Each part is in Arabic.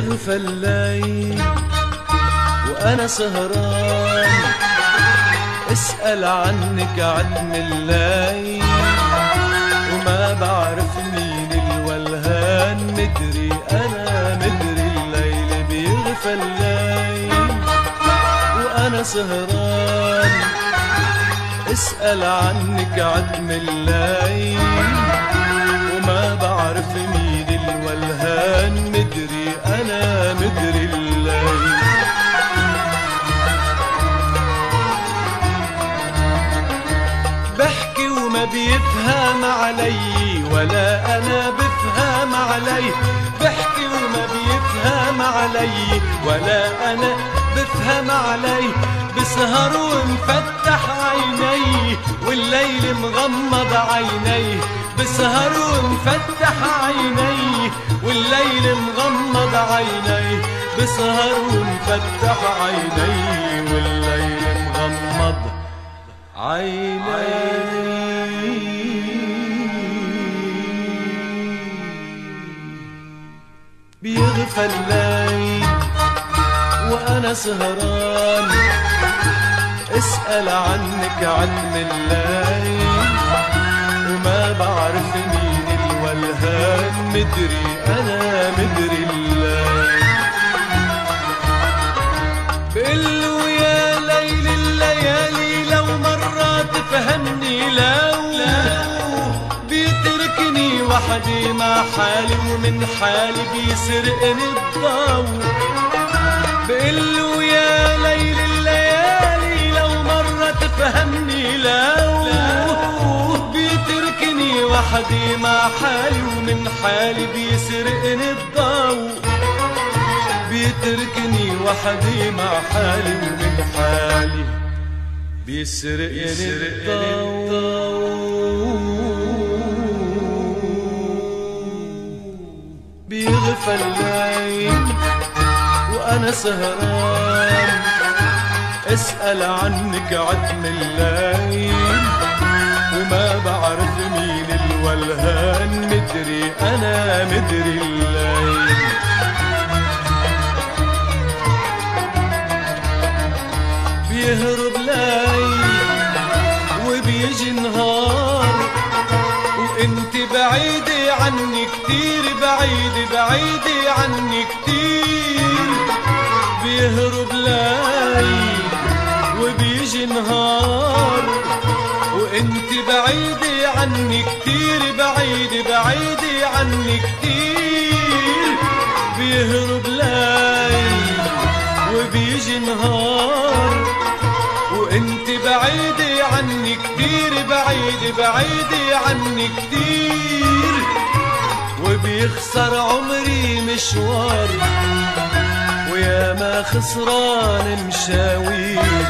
بيغفى الليل وأنا سهران. اسأل عنك عتم الليل وما بعرف مين الولهان. مدري أنا مدري الليل بيغفى الليل وأنا سهران. اسأل عنك عتم الليل بيفهم علي ولا أنا بفهم علي. بحكي وما بيفهم علي ولا أنا بفهم علي. بسهر ومفتح عيني والليل مغمض عيني. بسهر ومفتح عيني والليل مغمض عيني. بسهر ومفتح عيني والليل مغمض عيني. بيغفى الليل وأنا سهران. اسأل عنك عتم الليل وما بعرف مين الولهان مدري أنا وحدي مع حالي ومن حالي بيسرقني الضوء. بقله يا ليل الليالي لو مرة تفهمني لو. بيتركني وحدي مع حالي ومن حالي بيسرقني الضوء. بيتركني وحدي مع حالي ومن حالي بيسرقني الضوء. الليل وأنا سهران. اسأل عنك عتم الليل وما بعرف مين الولهان مدري أنا مدري الليل وانت بعيدة عني كتير بعيدة بعيدة عني كتير. بيهرب ليل وبيجي نهار. وانت بعيدة عني كتير بعيدة بعيدة عني كتير. بيهرب ليل وبيجي نهار. وانت بعيدة عني كتير بعيدة بعيدة عني كتير. وبيخسر عمري مشوار ويا ما خسران مشاوير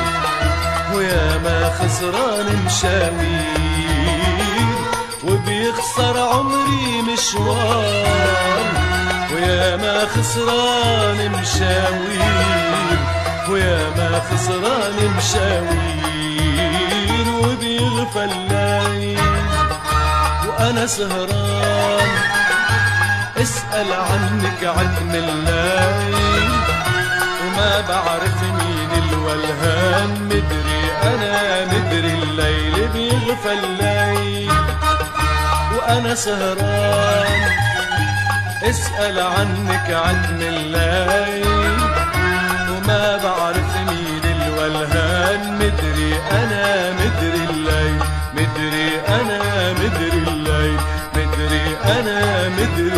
ويا ما خسران مشاوير. وبيخسر عمري مشوار ويا ما خسران مشاوير. ويا ما خسران مشاوير وبيغفى الليل وأنا سهران. اسأل عنك عتم الليل وما بعرف مين الولهان. مدري أنا مدري الليل بيغفى الليل وأنا سهران. اسأل عنك عتم الليل بعرف مين الولهان. مدري أنا مدري الليل. مدري أنا مدري الليل. مدري أنا مدري